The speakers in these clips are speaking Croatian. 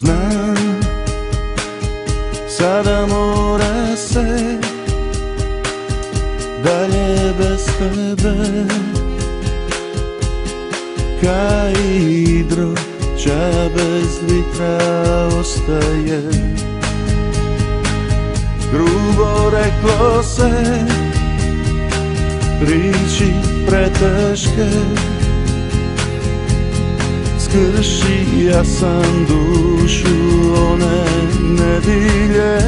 Znam, sada mora se dalje bez tebe. Kaj hidro, bez vitra ostaje? Grubo reklo se, riči preteške. skrši, ja sam dušu one nedilje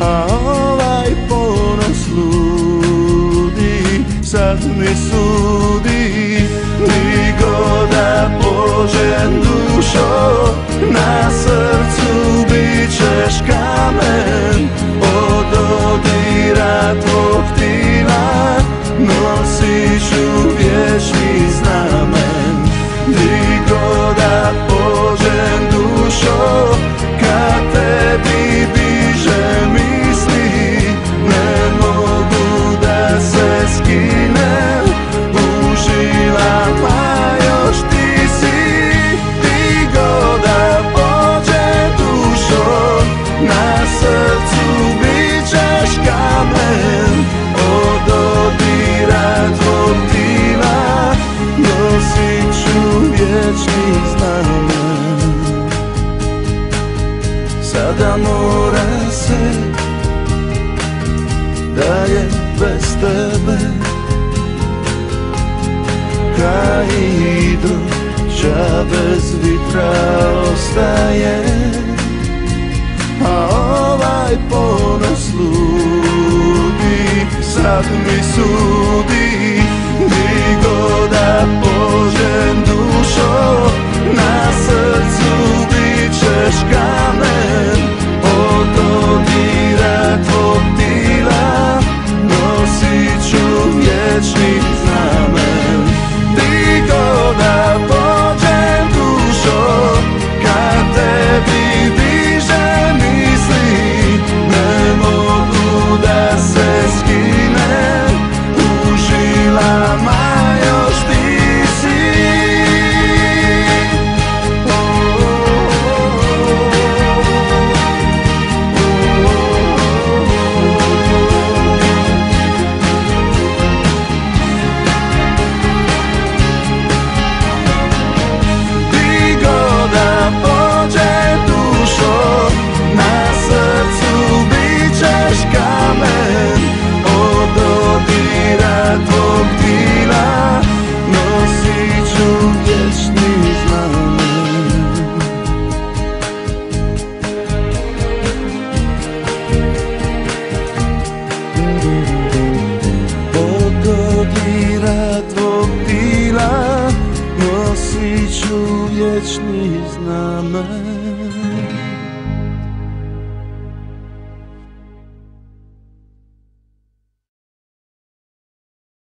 A ovaj ponos ludi sad mi su večnih znanja. Sada mora se Da je bez tebe. Kaj i bez vitra ostaje. A ovaj ponos ludi Sad mi su